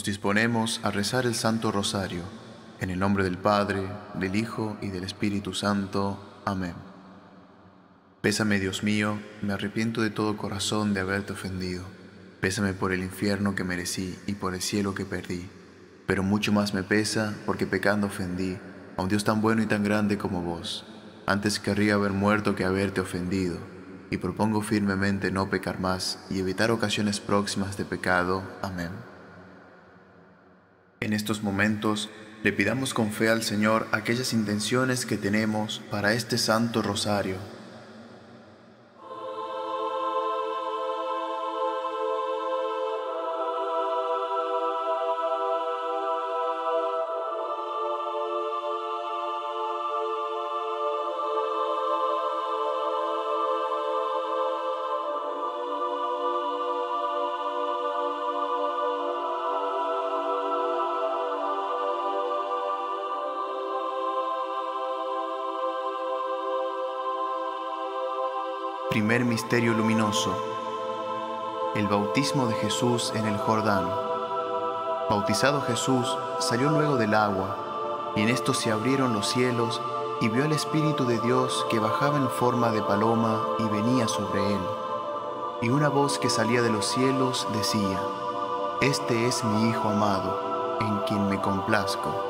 Nos disponemos a rezar el Santo Rosario, en el nombre del Padre, del Hijo y del Espíritu Santo. Amén. Pésame, Dios mío, me arrepiento de todo corazón de haberte ofendido. Pésame por el infierno que merecí y por el cielo que perdí. Pero mucho más me pesa porque pecando ofendí a un Dios tan bueno y tan grande como vos. Antes querría haber muerto que haberte ofendido, y propongo firmemente no pecar más y evitar ocasiones próximas de pecado. Amén. En estos momentos, le pidamos con fe al Señor aquellas intenciones que tenemos para este Santo Rosario Primer Misterio Luminoso. El bautismo de Jesús en el Jordán. Bautizado Jesús, salió luego del agua, y en esto se abrieron los cielos, y vio al Espíritu de Dios que bajaba en forma de paloma y venía sobre él. Y una voz que salía de los cielos decía, Este es mi Hijo amado, en quien me complazco.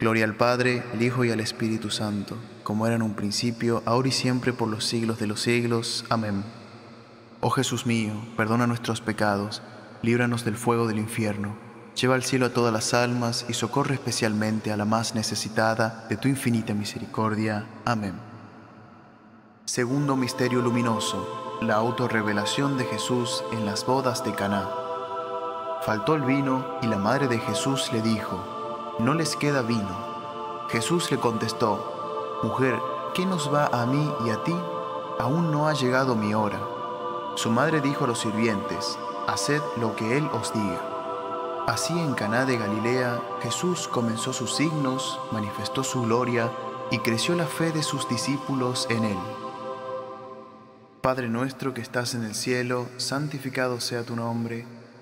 Gloria al Padre, al Hijo y al Espíritu Santo, como era en un principio, ahora y siempre, por los siglos de los siglos. Amén. Oh Jesús mío, perdona nuestros pecados, líbranos del fuego del infierno, lleva al cielo a todas las almas y socorre especialmente a la más necesitada de tu infinita misericordia. Amén. Segundo misterio luminoso, la autorrevelación de Jesús en las bodas de Caná. Faltó el vino y la madre de Jesús le dijo: no les queda vino. Jesús le contestó, Mujer, ¿qué nos va a mí y a ti? Aún no ha llegado mi hora. Su madre dijo a los sirvientes, Haced lo que él os diga. Así en Caná de Galilea, Jesús comenzó sus signos, manifestó su gloria y creció la fe de sus discípulos en él. Padre nuestro que estás en el cielo, santificado sea tu nombre,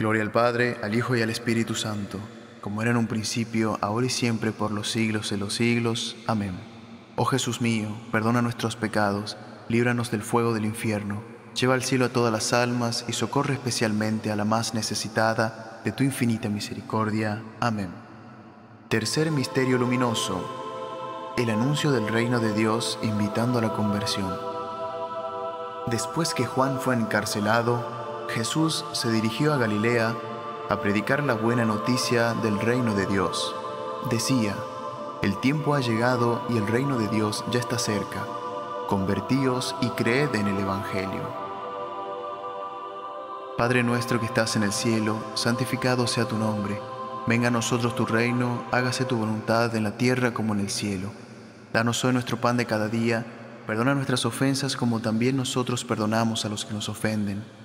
Gloria al Padre, al Hijo y al Espíritu Santo, como era en un principio, ahora y siempre, por los siglos de los siglos. Amén. Oh Jesús mío, perdona nuestros pecados, líbranos del fuego del infierno, lleva al cielo a todas las almas y socorre especialmente a la más necesitada de tu infinita misericordia. Amén. Tercer misterio luminoso. El anuncio del reino de Dios invitando a la conversión. Después que Juan fue encarcelado, Jesús se dirigió a Galilea a predicar la buena noticia del reino de Dios. Decía, el tiempo ha llegado y el reino de Dios ya está cerca. Convertíos y creed en el Evangelio. Padre nuestro que estás en el cielo, santificado sea tu nombre. Venga a nosotros tu reino, hágase tu voluntad en la tierra como en el cielo. Danos hoy nuestro pan de cada día, perdona nuestras ofensas como también nosotros perdonamos a los que nos ofenden.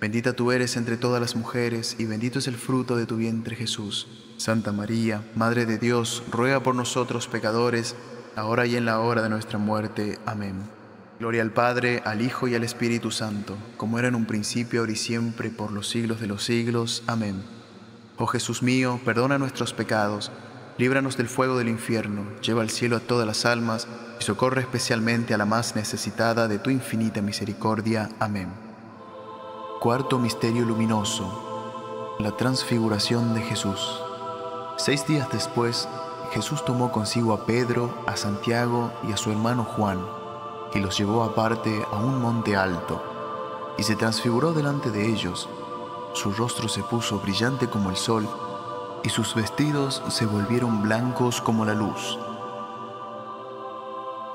Bendita tú eres entre todas las mujeres, y bendito es el fruto de tu vientre Jesús. Santa María, Madre de Dios, ruega por nosotros pecadores, ahora y en la hora de nuestra muerte. Amén. Gloria al Padre, al Hijo y al Espíritu Santo, como era en un principio, ahora y siempre, por los siglos de los siglos. Amén. Oh Jesús mío, perdona nuestros pecados líbranos del fuego del infierno, lleva al cielo a todas las almas y socorre especialmente a la más necesitada de tu infinita misericordia. Amén. Cuarto Misterio Luminoso. La transfiguración de Jesús. Seis días después, Jesús tomó consigo a Pedro, a Santiago y a su hermano Juan, y los llevó aparte a un monte alto, y se transfiguró delante de ellos. Su rostro se puso brillante como el sol, y sus vestidos se volvieron blancos como la luz.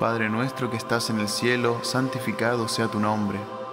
Padre nuestro que estás en el cielo, santificado sea tu nombre.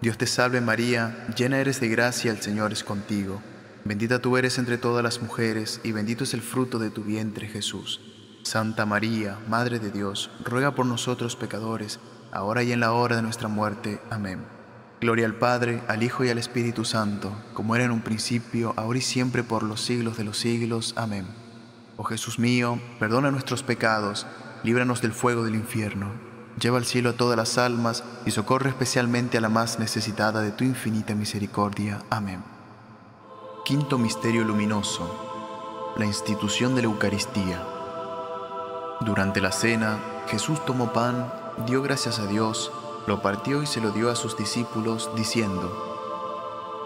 Dios te salve María, llena eres de gracia, el Señor es contigo. Bendita tú eres entre todas las mujeres, y bendito es el fruto de tu vientre Jesús. Santa María, Madre de Dios, ruega por nosotros pecadores, ahora y en la hora de nuestra muerte. Amén. Gloria al Padre, al Hijo y al Espíritu Santo, como era en un principio, ahora y siempre, por los siglos de los siglos. Amén. Oh Jesús mío, perdona nuestros pecados, líbranos del fuego del infierno, lleva al cielo a todas las almas y socorre especialmente a la más necesitada de tu infinita misericordia. Amén. Quinto Misterio Luminoso. La institución de la Eucaristía. Durante la cena, Jesús tomó pan, dio gracias a Dios, lo partió y se lo dio a sus discípulos, diciendo,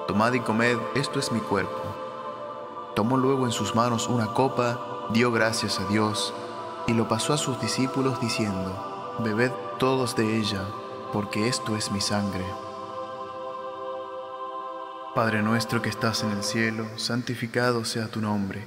Tomad y comed, esto es mi cuerpo. Tomó luego en sus manos una copa, dio gracias a Dios, y lo pasó a sus discípulos, diciendo, Bebed todos de ella, porque esto es mi sangre. Padre nuestro que estás en el cielo, santificado sea tu nombre.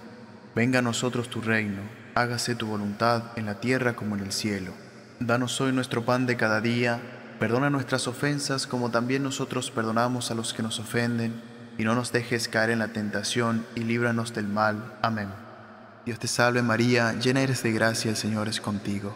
Venga a nosotros tu reino, hágase tu voluntad en la tierra como en el cielo. Danos hoy nuestro pan de cada día Perdona nuestras ofensas como también nosotros perdonamos a los que nos ofenden, y no nos dejes caer en la tentación, y líbranos del mal. Amén. Dios te salve María, llena eres de gracia, el Señor es contigo.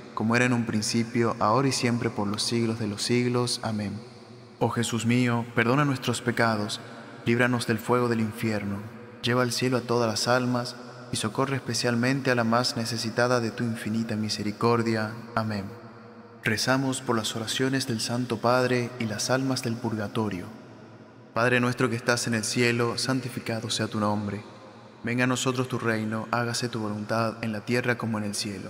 como era en un principio, ahora y siempre por los siglos de los siglos. Amén. Oh Jesús mío, perdona nuestros pecados, líbranos del fuego del infierno, lleva al cielo a todas las almas, y socorre especialmente a la más necesitada de tu infinita misericordia. Amén. Rezamos por las oraciones del Santo Padre y las almas del purgatorio. Padre nuestro que estás en el cielo, santificado sea tu nombre. Venga a nosotros tu reino, hágase tu voluntad en la tierra como en el cielo.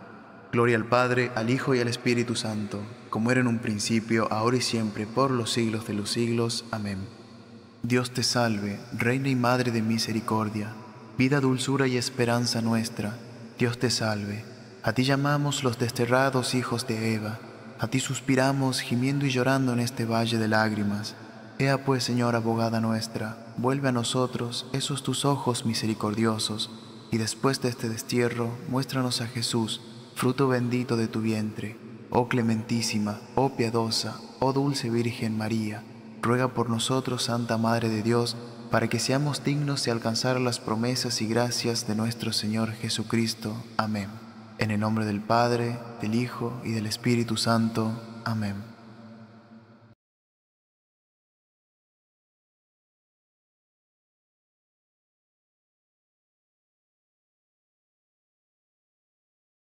Gloria al Padre, al Hijo y al Espíritu Santo, como era en un principio, ahora y siempre, por los siglos de los siglos. Amén. Dios te salve, Reina y Madre de Misericordia, vida, dulzura y esperanza nuestra. Dios te salve. A ti llamamos los desterrados hijos de Eva, a ti suspiramos gimiendo y llorando en este valle de lágrimas. Ea pues, Señor, abogada nuestra, vuelve a nosotros esos tus ojos misericordiosos, y después de este destierro, muéstranos a Jesús, fruto bendito de tu vientre. Oh clementísima, oh piadosa, oh dulce Virgen María, ruega por nosotros, Santa Madre de Dios, para que seamos dignos de alcanzar las promesas y gracias de nuestro Señor Jesucristo. Amén. En el nombre del Padre, del Hijo y del Espíritu Santo. Amén.